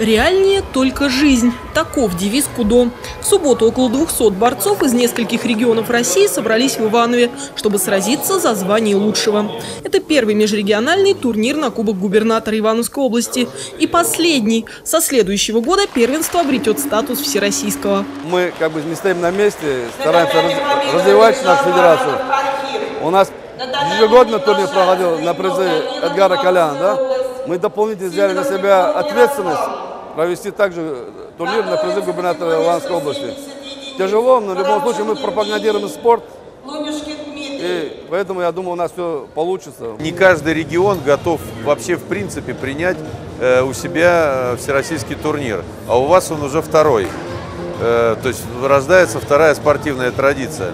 Реальнее только жизнь. Таков девиз КУДО. В субботу около 200 борцов из нескольких регионов России собрались в Иванове, чтобы сразиться за звание лучшего. Это первый межрегиональный турнир на Кубок губернатора Ивановской области. И последний. Со следующего года первенство обретет статус всероссийского. Мы как бы не стоим на месте, стараемся раз- развивать нашу федерацию. У нас ежегодно турнир проходил на призы Эдгара Коляна, да? Мы дополнительно взяли на себя ответственность провести также турнир на призы губернатора Ивановской области. Тяжело, но в любом случае мы пропагандируем спорт. И поэтому, я думаю, у нас все получится. Не каждый регион готов вообще в принципе принять э, у себя э, всероссийский турнир, а у вас он уже второй. Э, то есть рождается вторая спортивная традиция.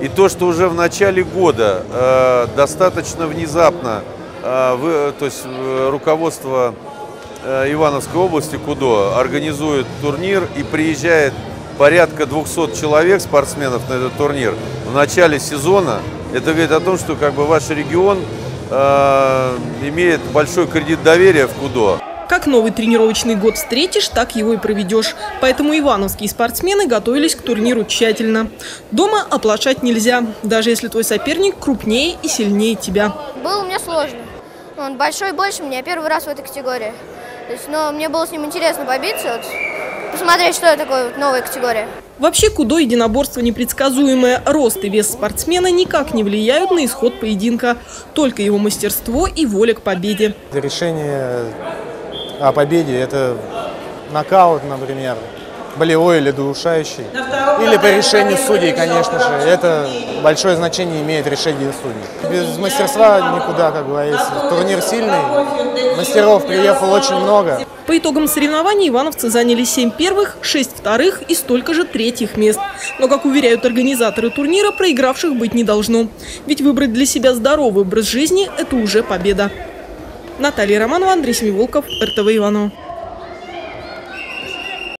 И то, что уже в начале года достаточно внезапно, вы- то есть руководство Ивановской области КУДО организует турнир и приезжает порядка 200 человек, спортсменов на этот турнир в начале сезона, это говорит о том, что как бы ваш регион э, имеет большой кредит доверия в КУДО. Как новый тренировочный год встретишь, так его и проведешь. Поэтому ивановские спортсмены готовились к турниру тщательно. Дома оплошать нельзя, даже если твой соперник крупнее и сильнее тебя. Было мне сложно. Он большой больше меня, первый раз в этой категории. То есть, но мне было с ним интересно побиться, вот, посмотреть, что это такое вот новая категория. Вообще кудо единоборство непредсказуемое. Рост и вес спортсмена никак не влияют на исход поединка. Только его мастерство и воля к победе. Решение о победе – это нокаут, например, болевой или удушающий. Или по решению судей, конечно же. Это большое значение имеет решение судей. Без мастерства никуда, как говорится. Турнир сильный, мастеров приехало очень много. По итогам соревнований ивановцы заняли 7 первых, 6 вторых и столько же третьих мест. Но, как уверяют организаторы турнира, проигравших быть не должно. Ведь выбрать для себя здоровый образ жизни – это уже победа. Наталья Романова, Андрей Семиволков, РТВ Иваново.